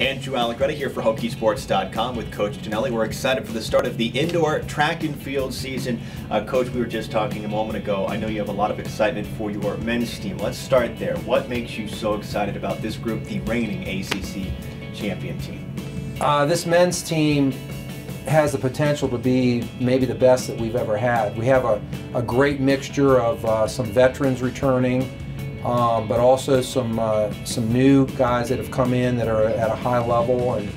Andrew Allegretti here for HokieSports.com with Coach Cianelli. We're excited for the start of the indoor track and field season. Uh, Coach, we were just talking a moment ago. I know you have a lot of excitement for your men's team. Let's start there. What makes you so excited about this group, the reigning ACC champion team? Uh, this men's team has the potential to be maybe the best that we've ever had. We have a, a great mixture of uh, some veterans returning um, but also some uh, some new guys that have come in that are at a high level, and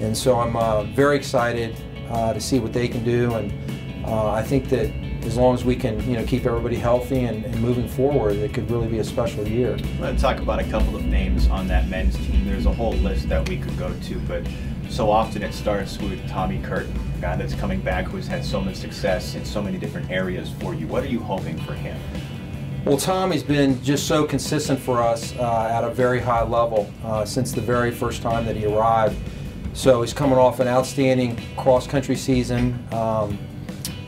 and so I'm uh, very excited uh, to see what they can do, and uh, I think that as long as we can you know keep everybody healthy and, and, moving forward, it could really be a special year. To talk about a couple of names on that men's team. There's a whole list that we could go to, but so often it starts with Tommy Curtin, a guy that's coming back who's had so much success in so many different areas for you. What are you hoping for him? Well, Tommy's been just so consistent for us uh, at a very high level uh, since the very first time that he arrived. So he's coming off an outstanding cross-country season. Um,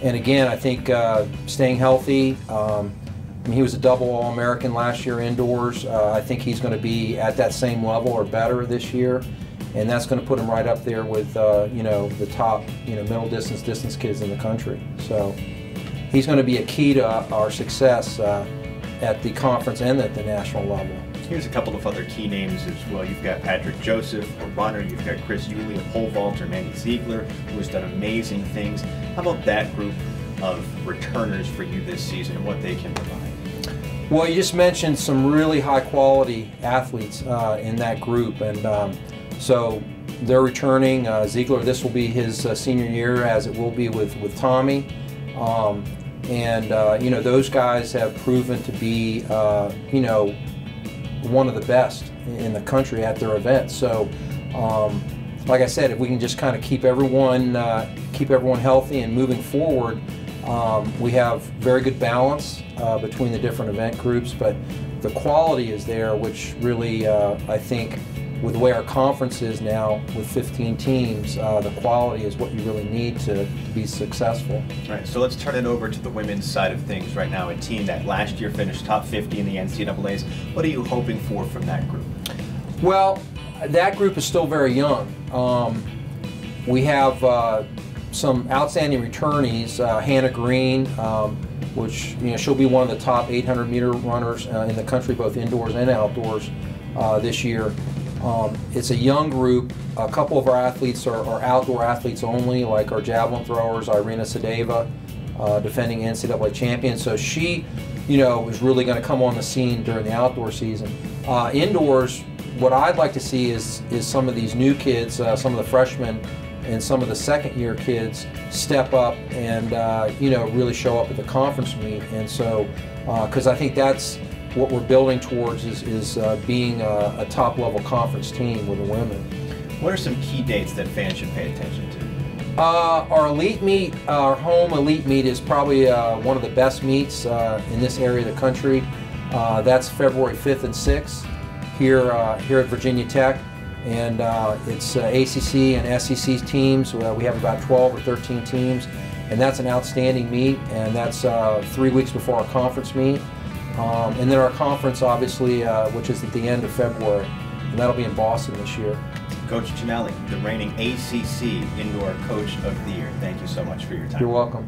and again, I think uh, staying healthy. Um, I mean, he was a double All-American last year indoors. Uh, I think he's going to be at that same level or better this year. And that's going to put him right up there with, uh, you know, the top, you know, middle distance distance kids in the country. So he's going to be a key to our success uh, at the conference and at the national level. Here's a couple of other key names as well. You've got Patrick Joseph, a runner. You've got Chris Yulee, a pole vaulter, Manny Ziegler, who has done amazing things. How about that group of returners for you this season and what they can provide? Well, you just mentioned some really high quality athletes uh, in that group, and um, so they're returning. Uh, Ziegler, this will be his uh, senior year, as it will be with with Tommy. Um, and uh, you know those guys have proven to be uh, you know one of the best in the country at their events. So, um, like I said, if we can just kind of keep everyone uh, keep everyone healthy and moving forward, um, we have very good balance uh, between the different event groups. But the quality is there, which really uh, I think with the way our conference is now with 15 teams, uh, the quality is what you really need to, to, be successful. All right, so let's turn it over to the women's side of things right now. A team that last year finished top 50 in the NCAA's. What are you hoping for from that group? Well, that group is still very young. Um, we have uh, some outstanding returnees, uh, Hannah Green, um, which you know she'll be one of the top 800 meter runners uh, in the country, both indoors and outdoors, uh, this year. Um, it's a young group. A couple of our athletes are, are, outdoor athletes only, like our javelin throwers, Irena Sediva, uh, defending NCAA champion. So she, you know, is really going to come on the scene during the outdoor season. Uh, indoors, what I'd like to see is is some of these new kids, uh, some of the freshmen, and some of the second year kids step up and uh, you know really show up at the conference meet. And so, because uh, I think that's what we're building towards is, is uh, being a, a, top level conference team with the women. What are some key dates that fans should pay attention to? Uh, our elite meet, our home elite meet is probably uh, one of the best meets uh, in this area of the country. Uh, that's February 5th and 6th here, uh, here at Virginia Tech. And it's ACC and SEC teams. we have about 12 or 13 teams. And that's an outstanding meet. And that's three weeks before our conference meet. Um, and then our conference, obviously, uh, which is at the end of February, and that'll be in Boston this year. Coach Cianelli, the reigning ACC Indoor Coach of the Year. Thank you so much for your time. You're welcome.